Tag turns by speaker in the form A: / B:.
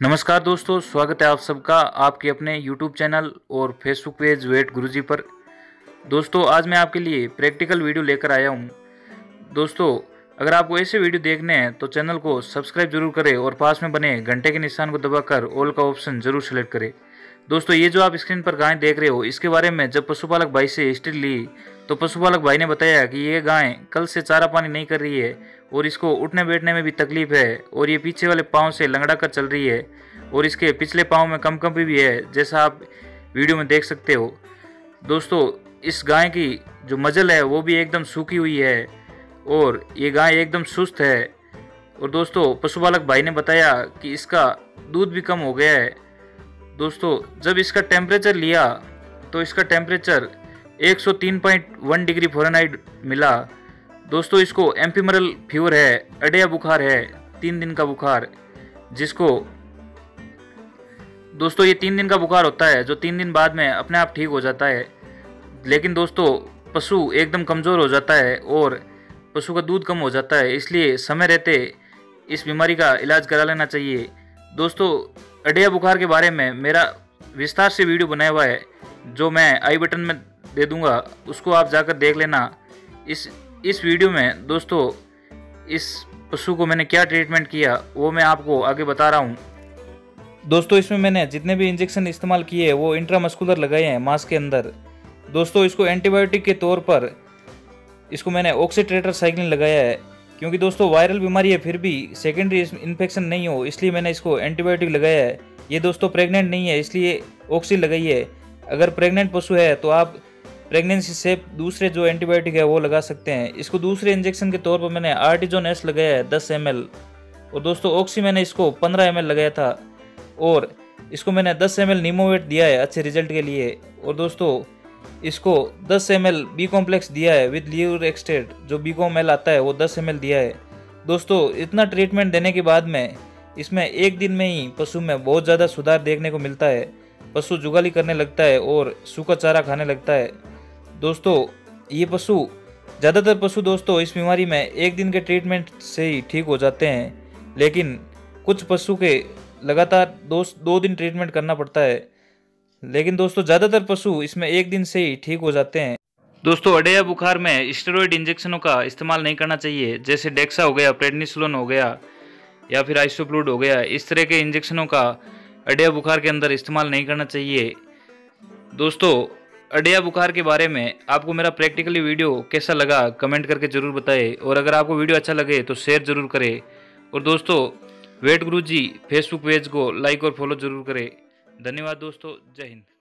A: नमस्कार दोस्तों, स्वागत है आप सबका आपके अपने YouTube चैनल और Facebook पेज वेट गुरुजी पर। दोस्तों, आज मैं आपके लिए प्रैक्टिकल वीडियो लेकर आया हूँ। दोस्तों, अगर आपको ऐसे वीडियो देखने हैं तो चैनल को सब्सक्राइब ज़रूर करें और पास में बने घंटे के निशान को दबाकर ऑल का ऑप्शन ज़रूर सेलेक्ट करें। दोस्तों, ये जो आप स्क्रीन पर गाय देख रहे हो, इसके बारे में जब पशुपालक भाई से हिस्ट्री ली तो पशुपालक भाई ने बताया कि ये गाय कल से चारा पानी नहीं कर रही है और इसको उठने बैठने में भी तकलीफ़ है और ये पीछे वाले पाँव से लंगड़ा कर चल रही है और इसके पिछले पाँव में कम कम भी है, जैसा आप वीडियो में देख सकते हो। दोस्तों, इस गाय की जो मजल है, वो भी एकदम सूखी हुई है और ये गाय एकदम सुस्त है। और दोस्तों, पशुपालक भाई ने बताया कि इसका दूध भी कम हो गया है। दोस्तों, जब इसका टेम्परेचर लिया तो इसका टेम्परेचर 103.1 डिग्री फ़ारेनहाइट मिला। दोस्तों, इसको एम्पीमरल फीवर है, अडिया बुखार है, तीन दिन का बुखार, जिसको दोस्तों, ये तीन दिन का बुखार होता है, जो तीन दिन बाद में अपने आप ठीक हो जाता है। लेकिन दोस्तों, पशु एकदम कमज़ोर हो जाता है और पशु का दूध कम हो जाता है, इसलिए समय रहते इस बीमारी का इलाज करा लेना चाहिए। दोस्तों अडिया बुखार के बारे में मेरा विस्तार से वीडियो बनाया हुआ है, जो मैं आई बटन में दे दूँगा, उसको आप जाकर देख लेना। इस इस वीडियो में, दोस्तों, इस पशु को मैंने क्या ट्रीटमेंट किया, वो मैं आपको आगे बता रहा हूँ। दोस्तों, इसमें मैंने जितने भी इंजेक्शन इस्तेमाल किए, वो इंट्रामस्कुलर लगाए हैं मास्क के अंदर। दोस्तों, इसको एंटीबायोटिक के तौर पर, इसको मैंने ऑक्सीट्रेटर साइक्लिन लगाया है। क्योंकि दोस्तों वायरल बीमारी है, फिर भी सेकेंडरी इन्फेक्शन नहीं हो, इसलिए मैंने इसको एंटीबायोटिक लगाया है। ये दोस्तों प्रेग्नेंट नहीं है, इसलिए ऑक्सी लगाई है। अगर प्रेग्नेंट पशु है तो आप प्रेगनेंसी से दूसरे जो एंटीबायोटिक है, वो लगा सकते हैं। इसको दूसरे इंजेक्शन के तौर पर मैंने आर्टिजोन एस लगाया है, दस एम और दोस्तों ऑक्सी मैंने इसको पंद्रह एम लगाया था। और इसको मैंने दस एम नीमोवेट दिया है, अच्छे रिज़ल्ट के लिए। और दोस्तों इसको 10 एम एल बी कॉम्प्लेक्स दिया है विद लीवर एक्सटेट जो बी कॉम एल आता है, वो 10 एम एल दिया है। दोस्तों, इतना ट्रीटमेंट देने के बाद में, इसमें एक दिन में ही पशु में बहुत ज़्यादा सुधार देखने को मिलता है। पशु जुगाली करने लगता है और सूखा चारा खाने लगता है। दोस्तों, ये पशु, ज़्यादातर पशु दोस्तों, इस बीमारी में एक दिन के ट्रीटमेंट से ही ठीक हो जाते हैं। लेकिन कुछ पशु के लगातार दो दो दिन ट्रीटमेंट करना पड़ता है। लेकिन दोस्तों, ज़्यादातर पशु इसमें एक दिन से ही ठीक हो जाते हैं। दोस्तों, अडेया बुखार में स्टेरॉयड इंजेक्शनों का इस्तेमाल नहीं करना चाहिए, जैसे डेक्सा हो गया प्रेडनिसलोन हो गया, या फिर आइसोप्लूड हो गया, इस तरह के इंजेक्शनों का अडेया बुखार के अंदर इस्तेमाल नहीं करना चाहिए। दोस्तों, अडिया बुखार के बारे में आपको मेरा प्रैक्टिकली वीडियो कैसा लगा कमेंट करके ज़रूर बताएँ, और अगर आपको वीडियो अच्छा लगे तो शेयर ज़रूर करें। और दोस्तों, vet Guru ji Facebook page को लाइक और फॉलो ज़रूर करें। धन्यवाद दोस्तों जय हिंद।